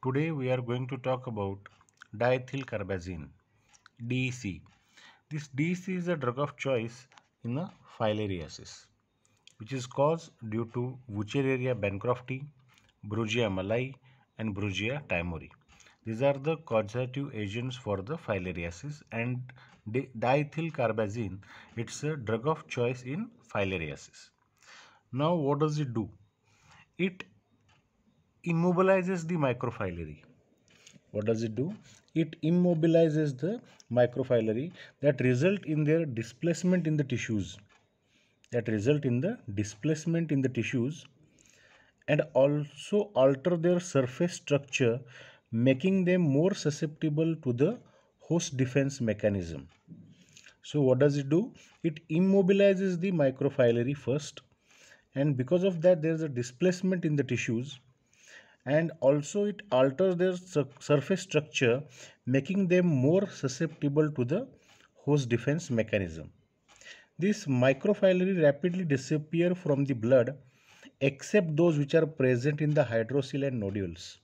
Today we are going to talk about diethylcarbamazine, DEC. This DEC is a drug of choice in a filariasis, which is caused due to Wuchereria bancrofti, Brugia malayi, and Brugia timori. These are the causative agents for the filariasis, and diethylcarbamazine it's a drug of choice in filariasis. Now, what does it do? It immobilizes the microfilariae. What does it do? It immobilizes the microfilariae that result in their displacement in the tissues. That result in the displacement in the tissues and also alter their surface structure making them more susceptible to the host defense mechanism. So what does it do? It immobilizes the microfilariae first and because of that there is a displacement in the tissues and also it alters their surface structure making them more susceptible to the host defense mechanism. This microfilariae rapidly disappear from the blood except those which are present in the hydrocele and nodules.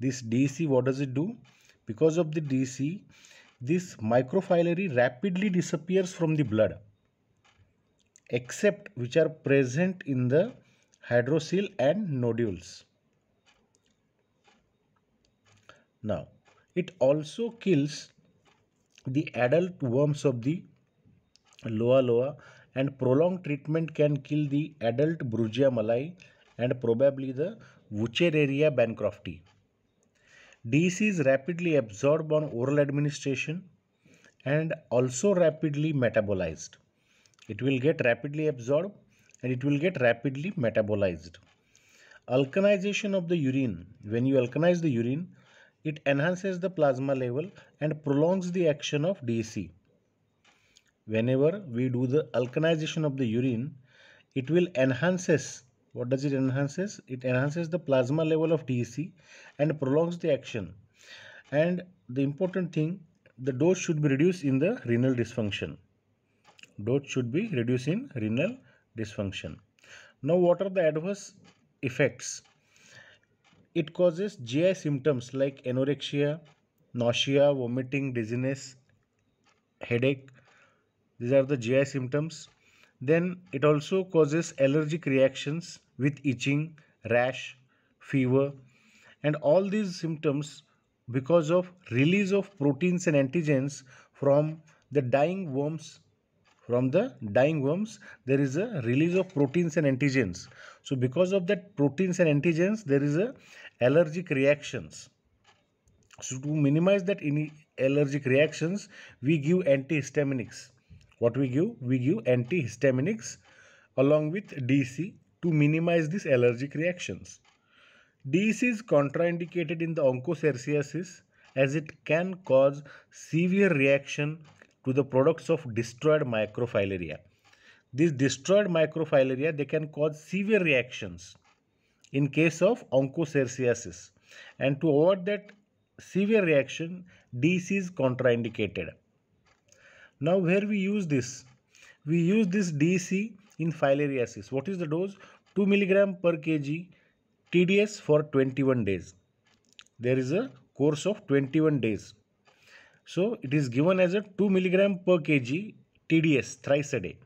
This DC, what does it do? Because of the DC, this microfilariae rapidly disappears from the blood except which are present in the hydrocele and nodules. Now, it also kills the adult worms of the loa loa and prolonged treatment can kill the adult Brugia malayi and probably the Wuchereria bancrofti. DC is rapidly absorbed on oral administration and also rapidly metabolized. It will get rapidly absorbed and it will get rapidly metabolized. Alkanization of the urine. When you alkanize the urine, it enhances the plasma level and prolongs the action of DC. Whenever we do the alkanization of the urine, it will enhances what does it enhances? It enhances the plasma level of dec and prolongs the action. And the important thing the dose should be reduced in the renal dysfunction. Dose should be reduced in renal dysfunction. Now what are the adverse effects it causes gi symptoms like anorexia nausea vomiting dizziness headache. These are the gi symptoms. Then it also causes allergic reactions with itching, rash, fever. And all these symptoms because of release of proteins and antigens from the dying worms from the dying worms there is a release of proteins and antigens. So because of that proteins and antigens there is a allergic reactions so to minimize that any allergic reactions we give antihistaminics what we give we give antihistaminics along with dc to minimize these allergic reactions. This is contraindicated in the onchocerciasis as it can cause severe reaction to the products of destroyed microfilaria. These destroyed microfilaria they can cause severe reactions in case of onchocerciasis and to avoid that severe reaction this is contraindicated. Now where we use this? We use this DC in filariasis. What is the dose? 2 milligram per kg TDS for 21 days. There is a course of 21 days. So it is given as a 2 milligram per kg TDS thrice a day.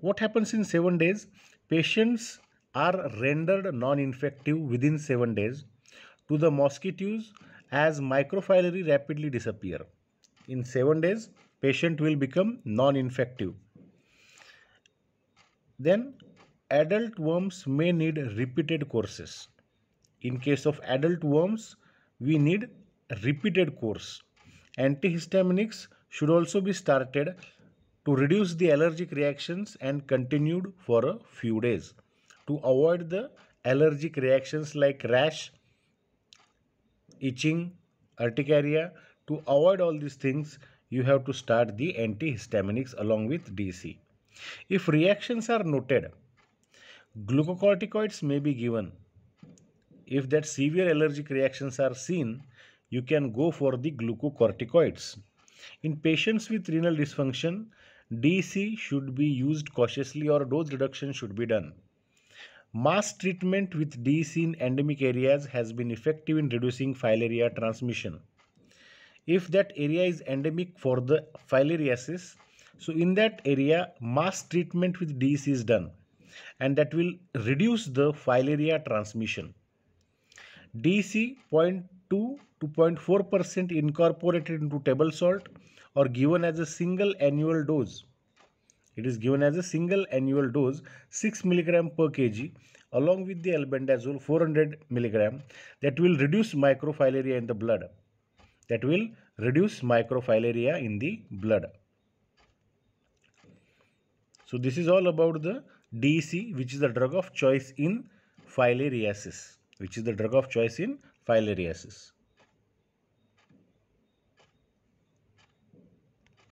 What happens in 7 days? Patients are rendered non-infective within 7 days to the mosquitoes as microfilariae rapidly disappear. In 7 days, patient will become non-infective. Then adult worms may need repeated courses. In case of adult worms, we need repeated course. Antihistaminics should also be started to reduce the allergic reactions and continued for a few days. To avoid the allergic reactions like rash, itching, urticaria, to avoid all these things, you have to start the antihistaminics along with DC. If reactions are noted, Glucocorticoids may be given. If that severe allergic reactions are seen, you can go for the glucocorticoids. In patients with renal dysfunction, DC should be used cautiously or dose reduction should be done. Mass treatment with DEC in endemic areas has been effective in reducing filaria transmission. If that area is endemic for the filariasis, so in that area mass treatment with DEC is done and that will reduce the filaria transmission. DEC 0.2 to 0.4% incorporated into table salt or given as a single annual dose it is given as a single annual dose 6 milligram per kg along with the albendazole 400 milligram that will reduce microfilaria in the blood. That will reduce microfilaria in the blood. So this is all about the DEC which is the drug of choice in filariasis which is the drug of choice in filariasis.